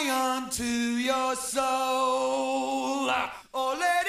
hang on to your soul. Ole,